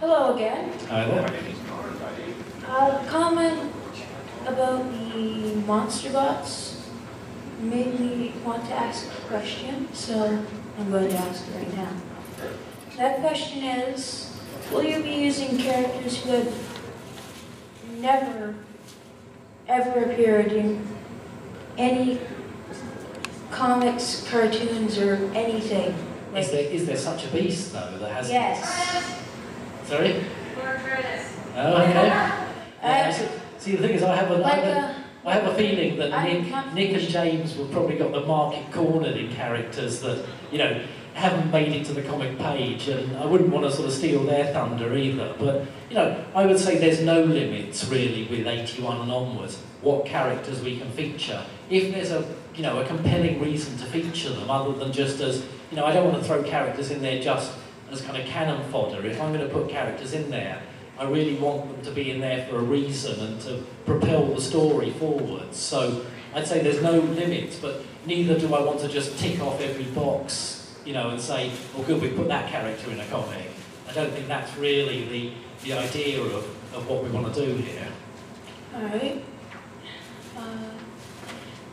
Hello again. Hi there. Uh, comment about the Monsterbots made me want to ask a question, so I'm going to ask it right now. That question is, will you be using characters who have never, ever appeared in any comics, cartoons, or anything? Is there, is there such a beast, though, that has... yes. Sorry? Laura Curtis. Oh, okay. Yeah, Uh, see- the thing is, I have a, I like have a, I have a feeling that I'm Nick. Nick and James have probably got the market cornered in characters that, you know, haven't made it to the comic page, and I wouldn't want to sort of steal their thunder either. But, you know, I would say there's no limits really with 81 and onwards, what characters we can feature. If there's a, you know, a compelling reason to feature them, other than just as, you know, I don't want to throw characters in there just as kind of cannon fodder. If I'm going to put characters in there, I really want them to be in there for a reason and to propel the story forward. So I'd say there's no limits, but neither do I want to just tick off every box, you know, and say, well, good, we put that character in a comic. I don't think that's really the, the idea of, of what we want to do here. alright. Uh,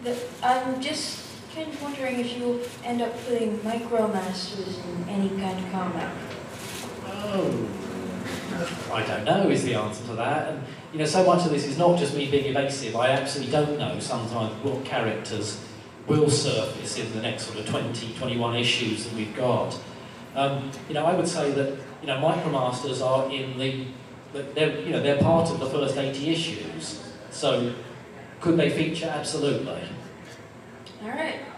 the, I'm just kind of wondering if you'll end up putting Micromasters in any kind of comic. Oh, I don't know is the answer to that. And, you know, so much of this is not just me being evasive. I absolutely don't know sometimes what characters will surface in the next sort of 20, 21 issues that we've got. Um, you know, I would say that, you know, Micromasters are in the, they're, you know, they're part of the first 80 issues. So, could they feature? Absolutely. All right.